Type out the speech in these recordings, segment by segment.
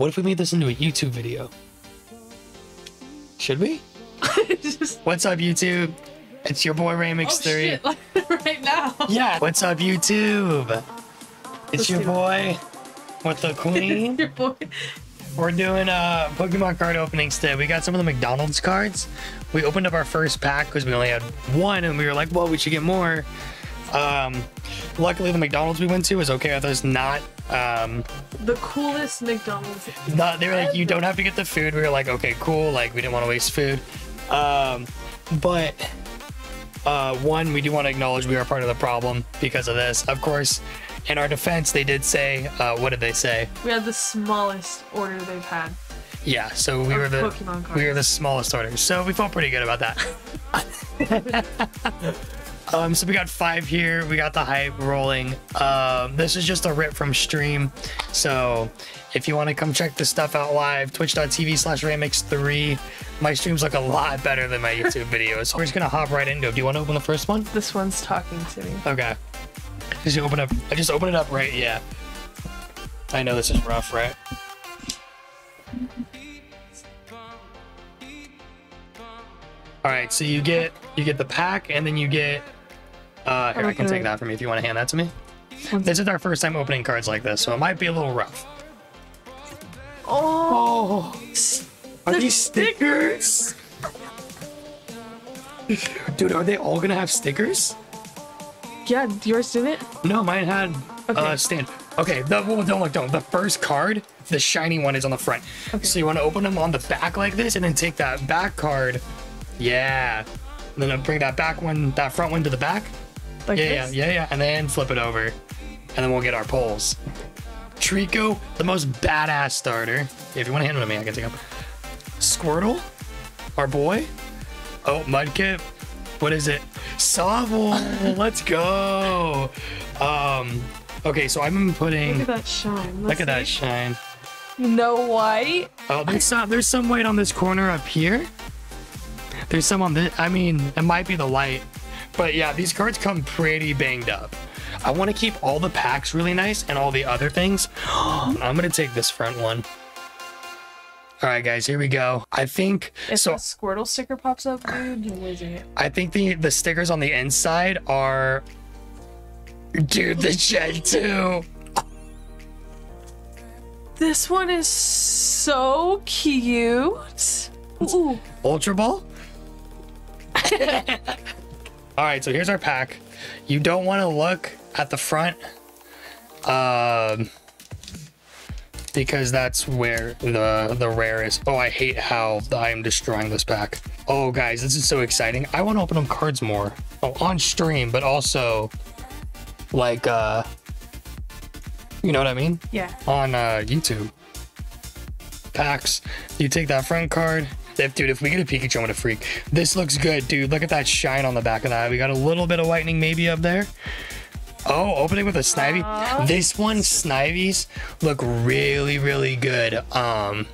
What if we made this into a YouTube video? Should we? Just, What's up, YouTube? It's your boy oh Ramix3. shit! Like, right now. Yeah. What's up, YouTube? It's Let's your do it. boy with the queen. Your boy. We're doing uh Pokemon card openings today. We got some of the McDonald's cards. We opened up our first pack because we only had one, and we were like, "Well, we should get more." Um, luckily, the McDonald's we went to was okay with us not um The coolest McDonald's. not they were like you don't have to get the food. We were like okay cool. Like we didn't want to waste food. Um but uh one we do want to acknowledge we are part of the problem because of this. Of course in our defense they did say uh what did they say? We had the smallest order they've had. yeah so we were the we were the smallest order. So we felt pretty good about that um so we got five here. We got the hype rolling. Um this is just a rip from stream. So if you want to come check this stuff out live twitch.tv slash raymx3 my streams look a lot better than my youtube videos. We're just gonna hop right into it. Do you want to open the first one? This one's talking to me. okay. Just open up i just open it up right yeah. I know this is rough right? All right so you get you get the pack and then you get uh here i can Okay. take that from you if you want to hand that to me One this is our first time opening cards like this so it might be a little rough Oh, Are They're these stickers? Dude, are they all gonna have stickers? yeah, yours didn't. No, mine had Okay. uh stand. Okay, the well, don't look, don't. The first card, the shiny one, is on the front. Okay. So you want to open them on the back like this, and then take that back card. Yeah. And then I'll bring that back one, that front one to the back. Like Yeah, this. yeah, yeah, yeah. And then flip it over, and then we'll get our poles. Treecko, the most badass starter. If you want to hand it to me, I can take him. Squirtle, our boy. Oh, Mudkip. What is it? Sobble. Let's go. Um. Okay, so I'm putting. Look at that shine. Look at that shine. No white. Oh, there's some. There's some white on this corner up here. There's some on this. I mean, it might be the light, but yeah, these cards come pretty banged up. I want to keep all the packs really nice and all the other things. I'm gonna take this front one. All right, guys, here we go. I think If so. Squirtle sticker pops up, dude, you're losing it. I think the the stickers on the inside are, dude, the Gen 2. This one is so cute. Ooh, Ultra Ball? All right, so here's our pack. You don't want to look at the front um, because that's where the, the rare is. Oh, I hate how I am destroying this pack. Oh, guys, this is so exciting. I want to open up cards more. Oh, on stream, but also like, uh, you know what I mean? yeah. on uh, YouTube. Packs. You take that front card. If, dude, if we get a Pikachu, I'm gonna freak. This looks good, dude. Look at that shine on the back of that. We got a little bit of whitening maybe up there. Oh, opening with a Snivy. Aw. This one, Snivies, look really, really good. Um,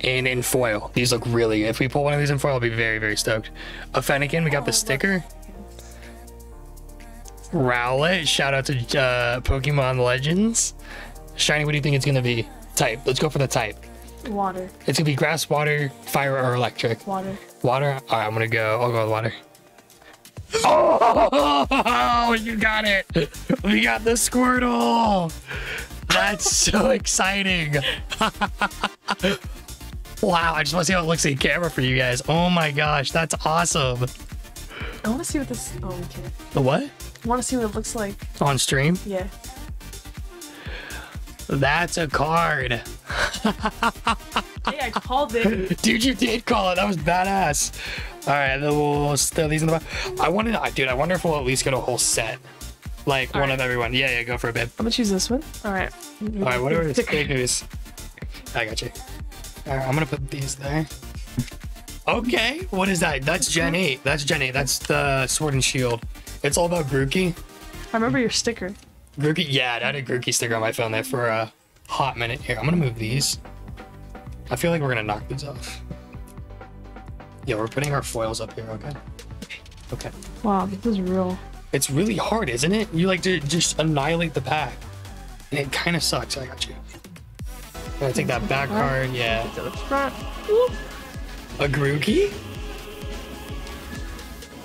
and in foil, these look really. If we pull one of these in foil, I'll be very, very stoked. A Fennekin, we got the sticker. Rowlet, shout out to uh, Pokemon Legends. Shiny, what do you think it's gonna be? Type. Let's go for the type. Water, It's gonna be grass, water, fire, or electric. water. Water. All right, I'm gonna go. I'll go with water. Oh, you got it. We got the Squirtle. That's so exciting. wow, I just want to see how it looks in camera for you guys. Oh my gosh, that's awesome. I want to see what this. Oh, okay. The what? I want to see what it looks like. On stream? Yeah. That's a card. Hey, I called it. Dude, you did call it. That was badass. All right, then we'll throw these in the box. I wanted, I- dude, I wonder if we'll at least get a whole set. Like All one right. of everyone. Yeah, yeah, go for a bit. I'm gonna choose this one. All right. All right, whatever it's fake news. I got you. All right, I'm gonna put these there. Okay, what is that? That's Gen 8. That's Gen 8. That's the Sword and Shield. It's all about Grookey. I remember your sticker. Grookey, yeah, I had a Grookey sticker on my phone there for a hot minute. Here, I'm gonna move these. I feel like we're gonna knock these off. Yeah, we're putting our foils up here, okay? Okay. Wow, this is real. It's really hard, isn't it? You like to just annihilate the pack. And it kind of sucks. I got you. Gonna take that back card. Yeah. To the front. A Grookey?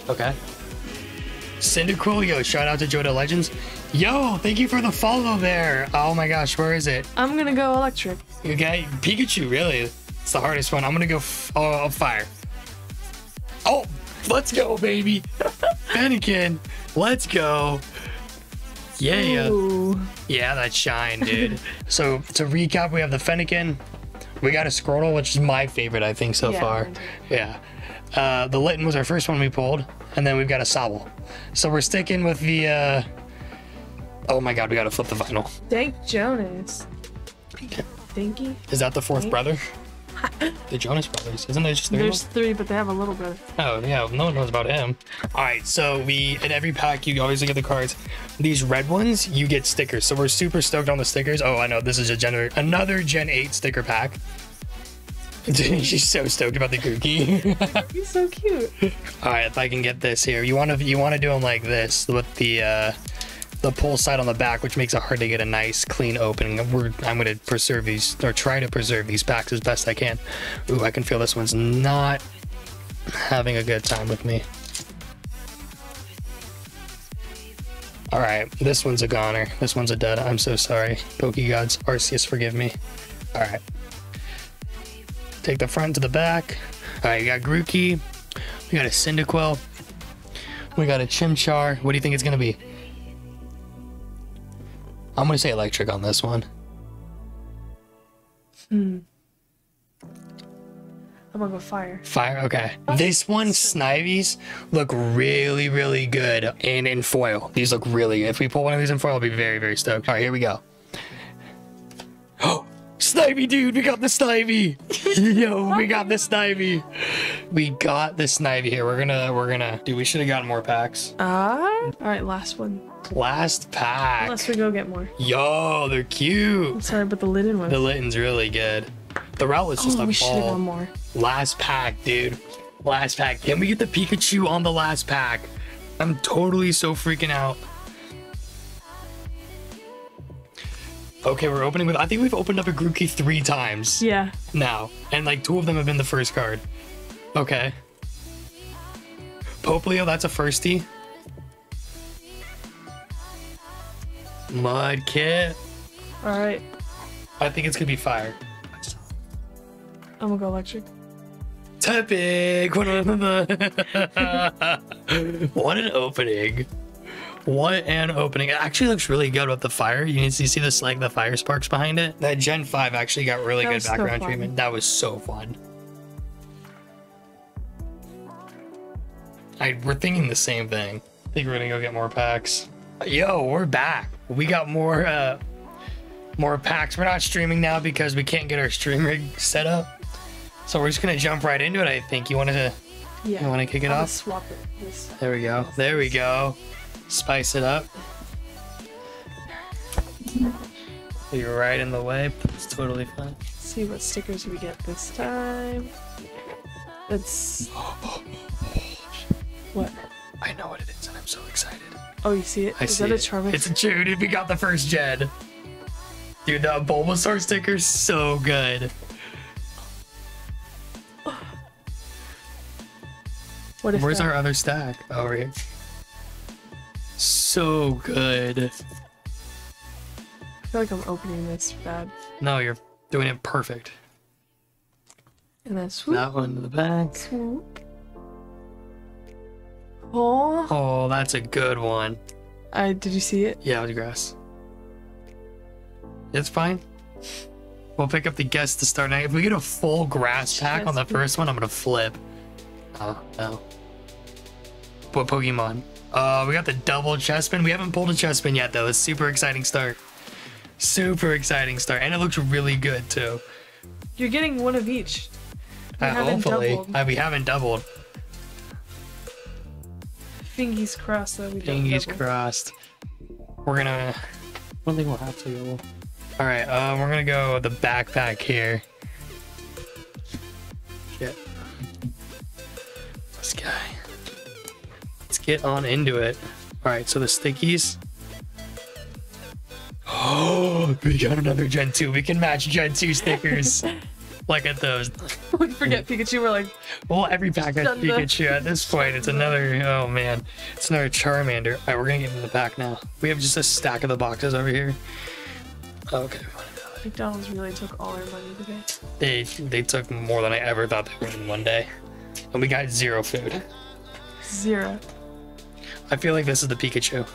Okay. Cyndaquil, shout out to Joda Legends. Yo, thank you for the follow there. Oh my gosh, where is it? I'm gonna go electric. Okay, Pikachu, really? It's the hardest one. I'm gonna go f- oh, fire. Oh, let's go, baby. Fennekin, let's go. Yeah. Ooh. Yeah, that shine, dude. so to recap, we have the Fennekin, we got a Squirtle, which is my favorite, I think, so Yeah, far. Yeah. Uh, the Litten was our first one we pulled, and then we've got a Sobble. So we're sticking with the. Uh... Oh my god, we gotta flip the vinyl. Dank Jonas. Dinky. Is that the fourth Right. brother? the Jonas Brothers. Isn't there just three? There's them? three, but they have a little brother. Oh yeah, no one knows about him. All right, so we in every pack you obviously get the cards. These red ones you get stickers, so we're super stoked on the stickers. Oh, I know this is a Gen another Gen Eight sticker pack. She's so stoked about the Grookey. He's so cute. All right, if I can get this here, you want to you want to do them like this with the uh, the pull side on the back, which makes it hard to get a nice clean opening. We're, I'm going to preserve these or try to preserve these packs as best I can. Ooh, I can feel this one's not having a good time with me. All right, this one's a goner. This one's a dud. I'm so sorry. Pokey gods, Arceus, forgive me. All right. Take the front to the back. All right, you got Grookey. We got a Cyndaquil. We got a Chimchar. What do you think it's gonna be? I'm gonna say electric on this one. Hmm. I'm gonna go fire. Fire. Okay. This one, Snivies, look really, really good. And in foil, these look really. good. If we pull one of these in foil, I'll be very, very stoked. All right, here we go. Snivy, dude, we got the Snivy. Yo, we got the Snivy. We got the Snivy here. We're gonna, we're gonna. Dude, we should have gotten more packs. Ah. All right, last one. Last pack. Unless we go get more. Yo, they're cute. I'm sorry, but the Litten one. The Litten's really good. The route was just oh, a we should have ball. gone more. Last pack, dude. Last pack. Can we get the Pikachu on the last pack? I'm totally so freaking out. Okay, we're opening with. I think we've opened up a Grookey three times Yeah. now, and like two of them have been the first card. Okay. Poplio, that's a firstie. Mudkip. All right. I think it's gonna be fire. I'm gonna go electric. An, what an opening. What an opening. It actually looks really good with the fire. You can see, see this like the fire sparks behind it. That Gen 5 actually got really That good was so background treatment. That was so fun. I, we're thinking the same thing. I think we're gonna go get more packs. Yo, we're back. We got more uh more packs. We're not streaming now because we can't get our stream rig set up. So we're just gonna jump right into it. I think you wanna Yeah. You wanna kick it gonna off? Swap it. There we go. There we go. Spice it up. You're right in the way. but It's totally fine. See what stickers we get this time. Let's. What? I know what it is, and I'm so excited. Oh, you see it? I Is see that a it. Charmander? It's a dude. We got the first gen. Dude, the Bulbasaur sticker's so good. What Where's that- our other stack? Oh, here. So good. I feel like I'm opening this bad. No, you're doing it perfect. And then swoop. That one to the back. Swoop. Oh. Oh, that's a good one. I did you see it? Yeah, it was grass. It's fine. We'll pick up the guests to start. now. If we get a full grass pack on the first one, I'm gonna flip. Oh no. What Pokemon? Uh, we got the double Chespin. We haven't pulled a Chespin yet though. It's super exciting start. Super exciting start, and it looks really good too. You're getting one of each. We Uh, hopefully. Uh, we haven't doubled. Fingies crossed that we don't Fingers double. crossed. We're gonna. I don't think we'll have to go. All right, um, we're gonna go the backpack here. Shit. This guy. Get on into it. All right, so the stickies. Oh, we got another Gen 2. We can match Gen 2 stickers. Look at those. we forget Pikachu. We're like, Well, every pack has Pikachu at this point. It's another, oh man, it's another Charmander. All right, we're gonna get into the pack now. We have just a stack of the boxes over here. Okay. McDonald's really took all our money today. They they took more than I ever thought they would in one day, and we got zero food. Zero. I feel like this is the Pikachu.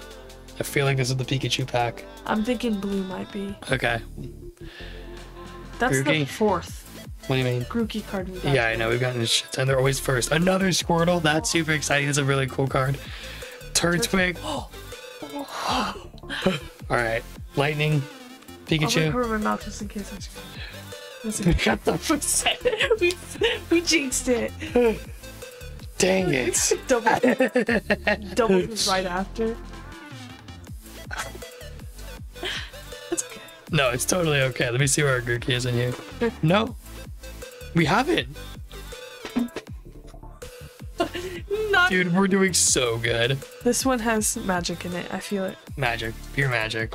I feel like this is the Pikachu pack. I'm thinking blue might be. Okay. That's the fourth What do you mean? Grookey card. Yeah, I know we've gotten shit, and they're always first. Another Squirtle. That's super exciting. It's a really cool card. Turtwig. All right. Lightning. I'll Pikachu. cover my mouth just in case I. Listen, Shut the fuck we, we jinxed it. Dang it. Double, double was right after. That's okay. No, it's totally okay. Let me see where our Grookey is in here. No. We haven't. Not Dude, we're doing so good. This one has magic in it. I feel it. Magic. Pure magic.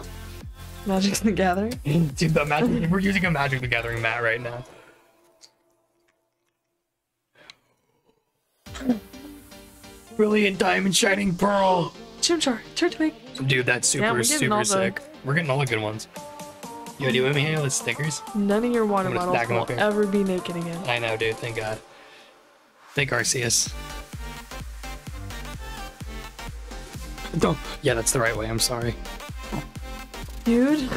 Magic's in the gathering. Dude, the magic. We're using a Magic the Gathering mat right now. Brilliant diamond shining pearl. Chimchar, Turtwig. Dude, that's super, Yeah, we're getting super all the- sick. We're getting all the good ones. Yo, do you want me here with stickers? None of your water I'm gonna bottles stack 'em will here. ever be naked again. I know, dude. Thank God. Thank Arceus. Don't. Yeah, that's the right way. I'm sorry. Dude,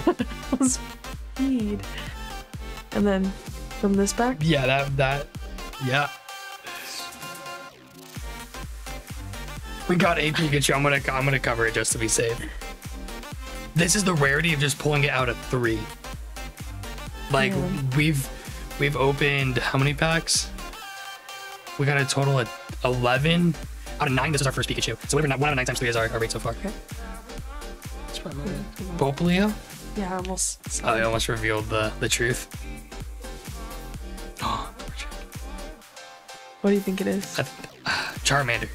speed. And then from this back, Yeah, that that. Yeah. We got a Pikachu. I'm gonna I'm gonna cover it just to be safe. This is the rarity of just pulling it out of three. Like Yeah. we've we've opened how many packs? We got a total of eleven. Out of nine, this is our first Pikachu. So whatever one out of nine times three is our, our rate so far. Okay. Poplio? yeah, I almost. Oh, I almost revealed the the truth. What do you think it is? Th- Charmander.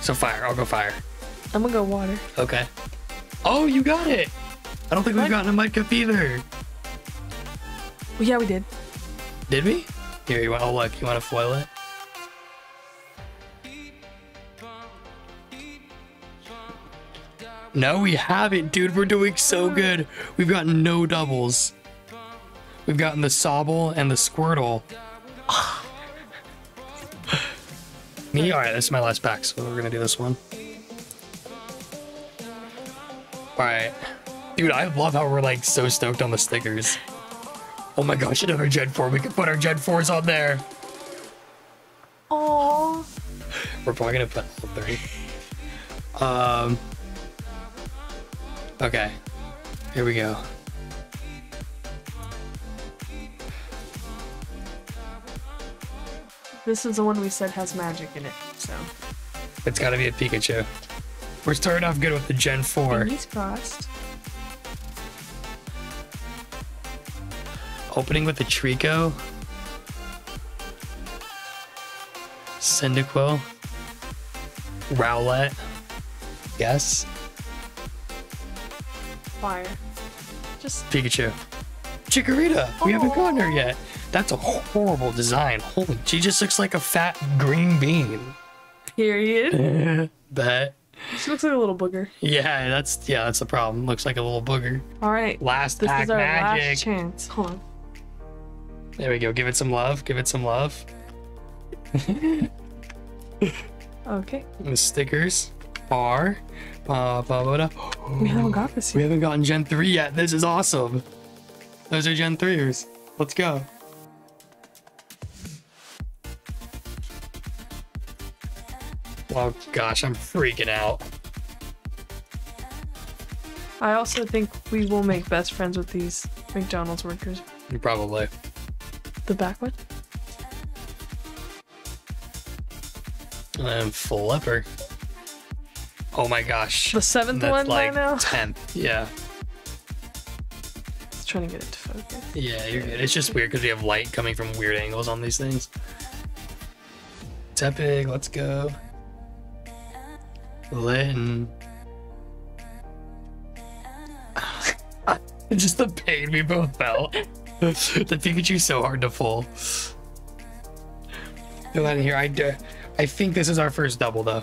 So fire. I'll go fire. I'm gonna go water. Okay. Oh, you got it. I don't think we've gotten a Mudkip either. Well, yeah, we did. Did we? Here, you want? Oh, look. You want to foil it? No, we haven't, dude. We're doing so good. We've gotten no doubles. We've gotten the Sobble and the Squirtle. Me? Alright, this is my last pack, so we're gonna do this one. Alright. Dude, I love how we're like so stoked on the stickers. Oh my gosh, another Gen 4. We could put our Gen 4s on there. Oh. We're probably gonna put all three. Um. Okay. Here we go. This is the one we said has magic in it. So. It's gotta be a Pikachu. We're starting off good with the Gen 4. Fingers crossed. Opening with the Treecko. Cyndaquil. Rowlet. Yes. Fire. Just Pikachu. Chikorita. We haven't gotten her yet. That's a horrible design. Holy, she just looks like a fat green bean. period. But she looks like a little booger. yeah, that's yeah, that's the problem. Looks like a little booger. All right. Last This pack is our magic. last chance. Hold on. There we go. Give it some love. Give it some love. Okay. The stickers are. Ba, ba, ba, da. We haven't got this We haven't gotten Gen 3 yet. This is awesome. Those are Gen 3ers. Let's go. Oh gosh, I'm freaking out. I also think we will make best friends with these McDonald's workers. Probably. The back one? And Flipper. Oh my gosh. The seventh That's one like by now? 10th. Yeah. Just trying to get it to focus. Yeah, you're good. It's just weird because we have light coming from weird angles on these things. Tepig, let's go. Litten. Mm. Just the pain we both felt. the Pikachu's so hard to pull. Go out of here. I think this is our first double, though.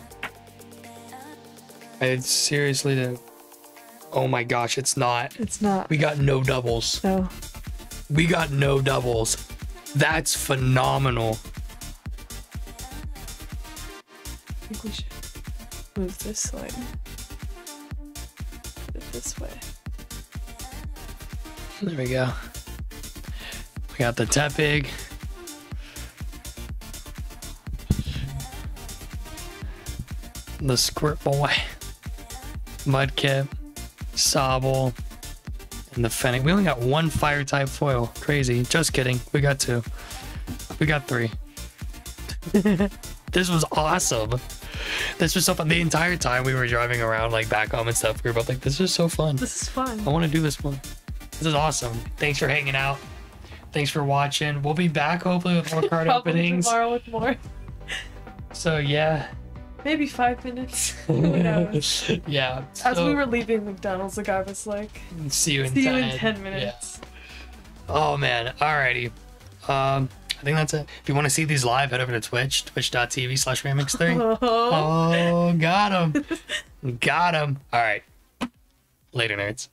I seriously do. Oh my gosh, it's not. It's not. We got no doubles. No. We got no doubles. That's phenomenal. I think we should move this way. It this way. There we go. We got the Tepig. The Squirt Boy. Mudkip. Sobble. And the Fennec. We only got one fire type foil. Crazy. Just kidding. We got two. We got three. this was awesome. This was so fun. The entire time we were driving around, like back home and stuff, we were both like, this is so fun. This is fun. I want to do this one. This is awesome. Thanks for hanging out. Thanks for watching. We'll be back hopefully with more card Probably openings. tomorrow with more. So yeah. Maybe five minutes. Who knows? yeah. As so, we were leaving McDonald's, the guy was like, see you in "See 10. you in ten Yeah. minutes." Oh man. Alrighty. Um, I think that's it. If you want to see these live, head over to Twitch, twitch.tv slash raymx3. Oh. oh, got him. got him. All right. Later, nerds.